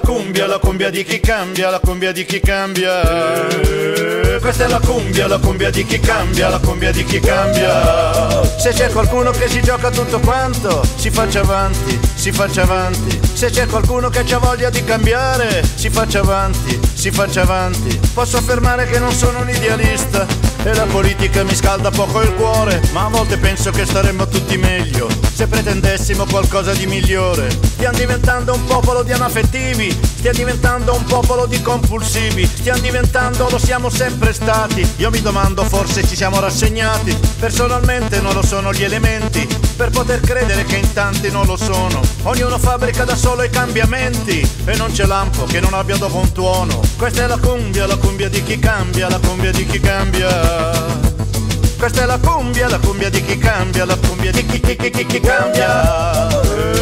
cumbia, la cumbia di chi cambia, la cumbia di chi cambia. Questa è la cumbia, la cumbia di chi cambia, la cumbia di chi cambia. Se c'è qualcuno che si gioca tutto quanto, si faccia avanti, si faccia avanti. Se c'è qualcuno che ha voglia di cambiare, si faccia avanti, si faccia avanti. Posso affermare che non sono un idealista e la politica mi scalda poco il cuore, ma a volte penso che staremmo tutti meglio se pretendessimo qualcosa di migliore. Stiamo diventando un popolo di anaffettivi, stiamo diventando un popolo di compulsivi, stiamo diventando, lo siamo sempre stati. Io mi domando forse ci siamo rassegnati, personalmente non lo sono gli elementi, per poter credere che in tanti non lo sono. Ognuno fabbrica da solo i cambiamenti e non c'è lampo che non abbia dopo un tuono. Questa è la cumbia, la cumbia di chi cambia, la cumbia di chi cambia. Questa è la cumbia, la cumbia di chi cambia, la cumbia di chi, chi, chi, chi, chi cambia.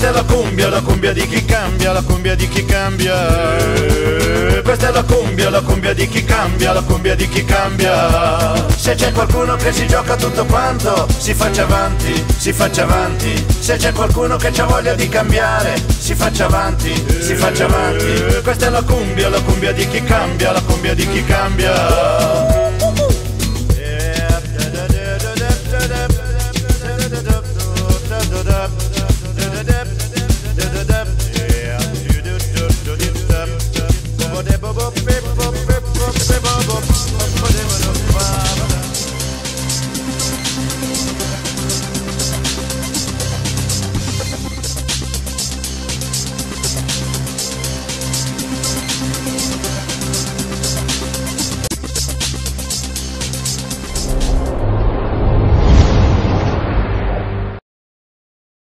Eh, Questa è la cumbia, la cumbia di chi cambia, la cumbia di chi cambia. Eh, Questa è la cumbia, la cumbia di chi cambia, la cumbia di chi cambia. Se c'è qualcuno che si gioca tutto quanto, si faccia avanti, si faccia avanti. Se c'è qualcuno che ha voglia di cambiare, si faccia avanti, si faccia avanti. Questa è la cumbia, la cumbia di chi cambia, la cumbia di chi cambia.